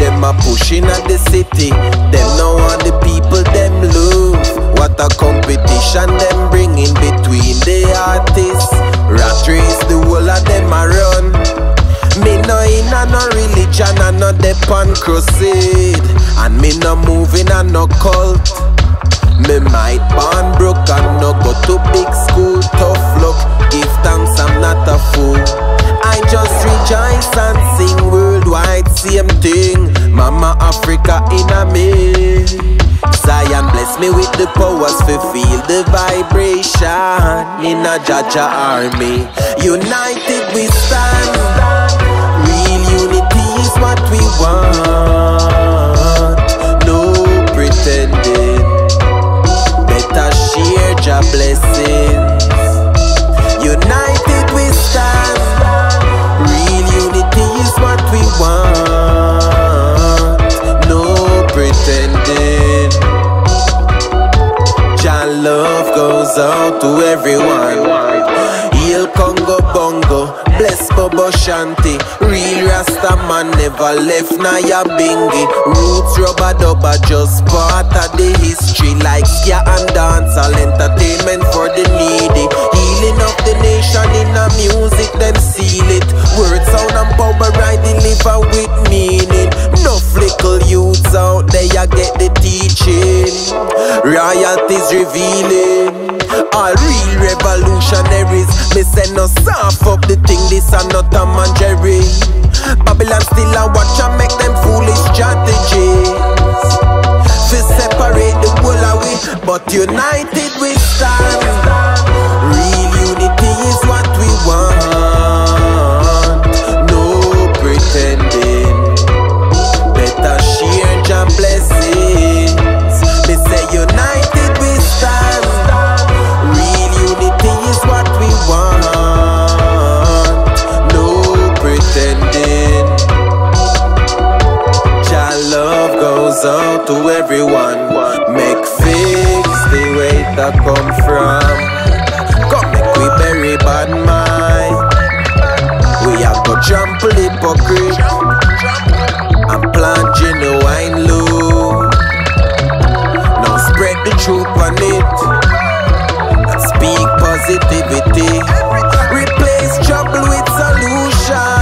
them a pushing at the city. Them know all the people them love. What a competition them bring in between the artists. Rat race, the whole of them a run. Me no in a no religion, I no dep on crusade. And me no moving a no cult. Me might born broke and no go Mama Africa in a me. Zion bless me with the powers to feel the vibration in a Jah Jah army. United we stand. Real unity is what we want. Out to everyone. Heal Congo Bongo, bless Bobo Shanti. Real Rasta man never left Naya Bingi. Roots rubber dubber just part of the history. Like ska and dancehall entertainment for the needy. Healing of the nation in a music, them seal it. Word sound and power I deliver with meaning. No flickle youths out there, you get the teaching. Royalties revealing. All real revolutionaries. Me say no soft up the thing, this are not a man Jerry. Babylon still a watch and make them foolish strategies. To separate the whole away, but united we that come from. Come make we bury bad mind. We are go trample hypocrite and plant genuine love. Now spread the truth on it and speak positivity. Replace trouble with solution.